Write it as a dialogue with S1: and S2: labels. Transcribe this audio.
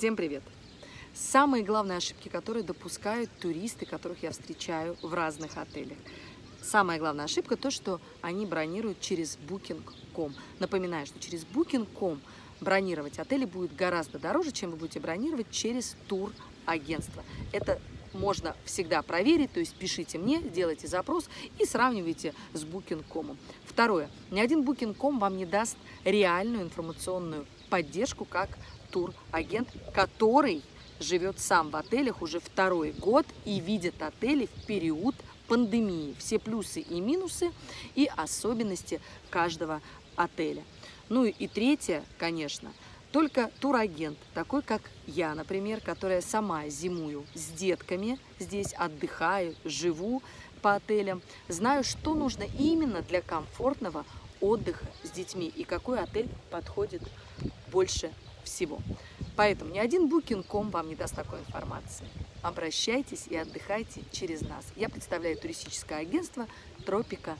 S1: Всем привет! Самые главные ошибки, которые допускают туристы, которых я встречаю в разных отелях. Самая главная ошибка то, что они бронируют через Booking.com. Напоминаю, что через Booking.com бронировать отели будет гораздо дороже, чем вы будете бронировать через турагентство. Это можно всегда проверить, то есть пишите мне, делайте запрос и сравнивайте с Booking.com. Второе. Ни один Booking.com вам не даст реальную информационную поддержку как турагент, который живет сам в отелях уже второй год и видит отели в период пандемии. Все плюсы и минусы и особенности каждого отеля. Ну и третье, конечно, только турагент, такой как я, например, которая сама зимую с детками, здесь отдыхаю, живу по отелям, знаю, что нужно именно для комфортного отдыха с детьми и какой отель подходит больше всего. Поэтому ни один Booking.com вам не даст такой информации. Обращайтесь и отдыхайте через нас. Я представляю туристическое агентство Тропика.